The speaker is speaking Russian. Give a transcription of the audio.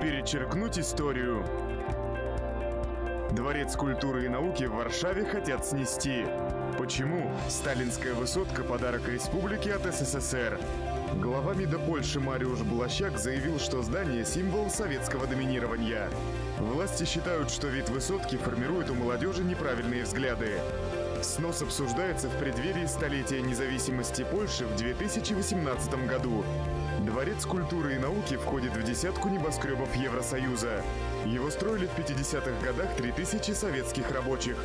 Перечеркнуть историю. Дворец культуры и науки в Варшаве хотят снести. Почему? Сталинская высотка – подарок республике от СССР. Глава МИДа Польши Мариуш Блащак заявил, что здание – символ советского доминирования. Власти считают, что вид высотки формирует у молодежи неправильные взгляды. Снос обсуждается в преддверии столетия независимости Польши в 2018 году. Дворец культуры и науки входит в десятку небоскребов Евросоюза. Его строили в 50-х годах 3000 советских рабочих.